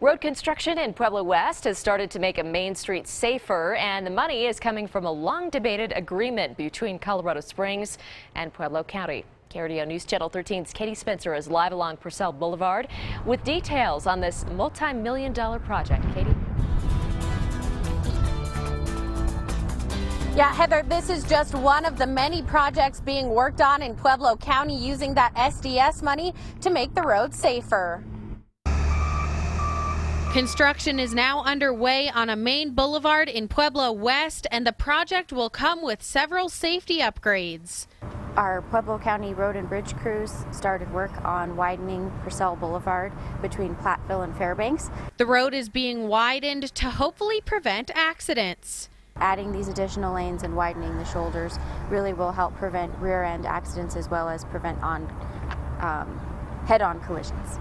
Road construction in Pueblo West has started to make a main street safer, and the money is coming from a long debated agreement between Colorado Springs and Pueblo County. KRDO News Channel 13's Katie Spencer is live along Purcell Boulevard with details on this multi-million dollar project. Katie? Yeah, Heather, this is just one of the many projects being worked on in Pueblo County using that SDS money to make the road safer. Construction is now underway on a main boulevard in Pueblo West, and the project will come with several safety upgrades. Our Pueblo County Road and Bridge crews started work on widening Purcell Boulevard between Platteville and Fairbanks. The road is being widened to hopefully prevent accidents. Adding these additional lanes and widening the shoulders really will help prevent rear end accidents as well as prevent on um, head on collisions.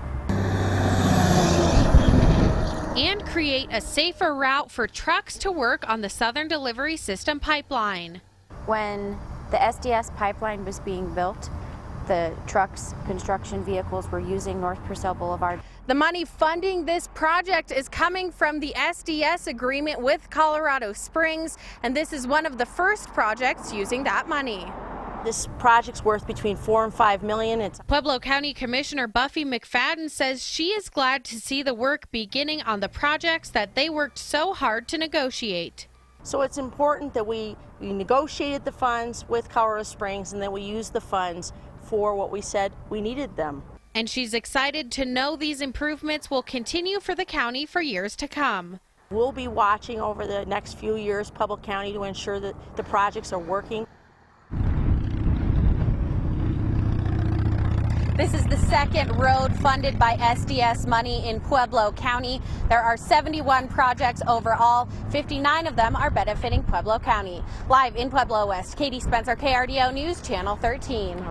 And create a safer route for trucks to work on the Southern Delivery System pipeline. When the SDS pipeline was being built, the trucks, construction vehicles were using North Purcell Boulevard. The money funding this project is coming from the SDS agreement with Colorado Springs, and this is one of the first projects using that money. This project's worth between four and five million. It's Pueblo County Commissioner Buffie McFadden says she is glad to see the work beginning on the projects that they worked so hard to negotiate. So it's important that we, we negotiated the funds with Colorado Springs and that we used the funds for what we said we needed them. And she's excited to know these improvements will continue for the county for years to come. We'll be watching over the next few years Pueblo County to ensure that the projects are working. This is the second road funded by SDS money in Pueblo County. There are 71 projects overall. 59 of them are benefiting Pueblo County. Live in Pueblo West, Katie Spencer, KRDO News Channel 13.